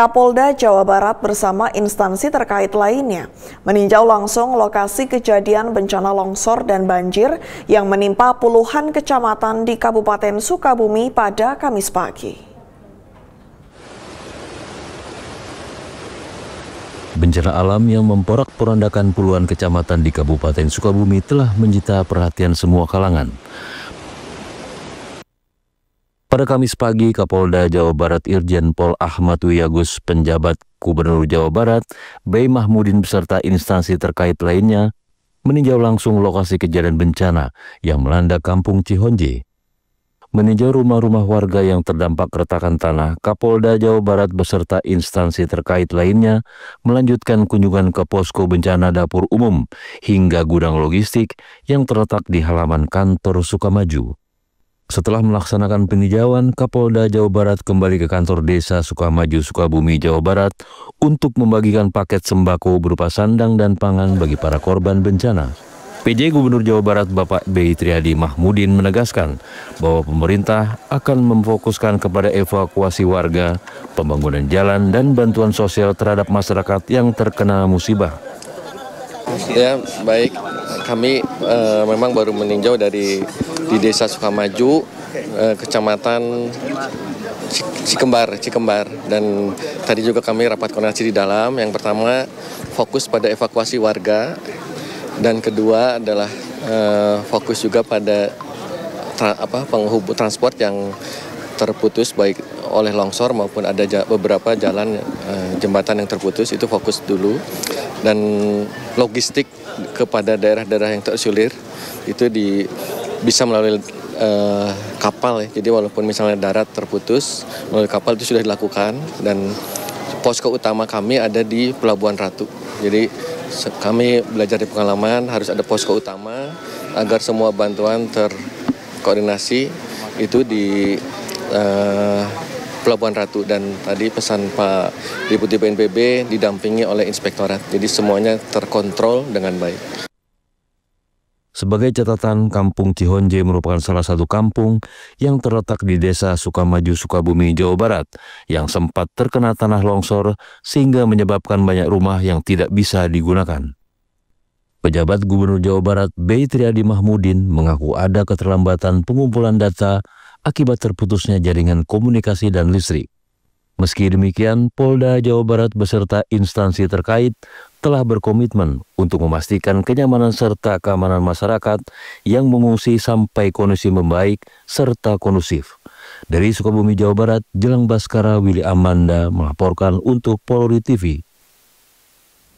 Kapolda Jawa Barat bersama instansi terkait lainnya meninjau langsung lokasi kejadian bencana longsor dan banjir yang menimpa puluhan kecamatan di Kabupaten Sukabumi pada Kamis pagi. Bencana alam yang memporak-porandakan puluhan kecamatan di Kabupaten Sukabumi telah menyita perhatian semua kalangan. Pada Kamis pagi, Kapolda Jawa Barat Irjen Pol Ahmad Wiyagus, penjabat Gubernur Jawa Barat, Bey Mahmudin beserta instansi terkait lainnya meninjau langsung lokasi kejadian bencana yang melanda Kampung Cihonje. Meninjau rumah-rumah warga yang terdampak retakan tanah, Kapolda Jawa Barat beserta instansi terkait lainnya melanjutkan kunjungan ke posko bencana dapur umum hingga gudang logistik yang terletak di halaman kantor Sukamaju. Setelah melaksanakan peninjauan, Kapolda Jawa Barat kembali ke kantor desa Sukamaju, Sukabumi, Jawa Barat untuk membagikan paket sembako berupa sandang dan pangan bagi para korban bencana. PJ Gubernur Jawa Barat Bapak B. Triadi Mahmudin menegaskan bahwa pemerintah akan memfokuskan kepada evakuasi warga, pembangunan jalan, dan bantuan sosial terhadap masyarakat yang terkena musibah. Ya, baik. Kami uh, memang baru meninjau dari di Desa Sukamaju, uh, Kecamatan Cikembar, Cikembar. Dan tadi juga kami rapat koordinasi di dalam. Yang pertama fokus pada evakuasi warga dan kedua adalah uh, fokus juga pada tra, apa penghubung transport yang terputus baik oleh longsor maupun ada beberapa jalan jembatan yang terputus itu fokus dulu dan logistik kepada daerah-daerah yang tersulir itu di bisa melalui uh, kapal ya. Jadi walaupun misalnya darat terputus melalui kapal itu sudah dilakukan dan posko utama kami ada di Pelabuhan Ratu. Jadi kami belajar di pengalaman harus ada posko utama agar semua bantuan terkoordinasi itu di uh, Pelabuhan Ratu dan tadi pesan Pak Deputi BNPB didampingi oleh inspektorat. Jadi semuanya terkontrol dengan baik. Sebagai catatan, Kampung Cihonje merupakan salah satu kampung yang terletak di Desa Sukamaju, Sukabumi, Jawa Barat, yang sempat terkena tanah longsor sehingga menyebabkan banyak rumah yang tidak bisa digunakan. Pejabat Gubernur Jawa Barat B. Triadi Mahmudin mengaku ada keterlambatan pengumpulan data akibat terputusnya jaringan komunikasi dan listrik. Meski demikian, Polda Jawa Barat beserta instansi terkait telah berkomitmen untuk memastikan kenyamanan serta keamanan masyarakat yang mengungsi sampai kondisi membaik serta kondusif. Dari Sukabumi, Jawa Barat, Jelang Baskara Willy Amanda melaporkan untuk Polri TV.